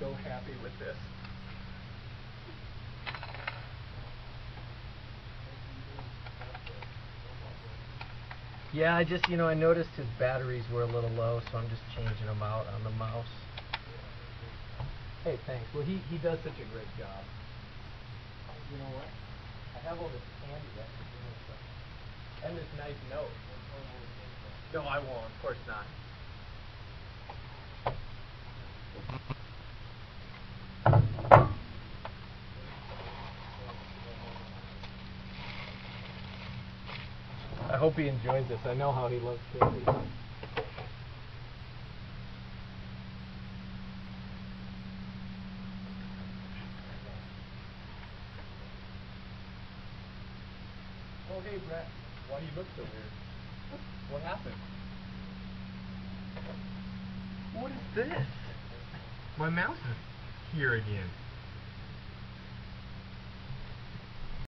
so happy with this. Yeah, I just, you know, I noticed his batteries were a little low, so I'm just changing them out on the mouse. Hey, thanks. Well, he, he does such a great job. You know what? I have all this candy that could do this stuff. And this nice note. No, I won't. Of course not. Hope he enjoys this. I know how he loves candy. Oh, hey, Brett. Why do you look so weird? What happened? What is this? My mouse is here again.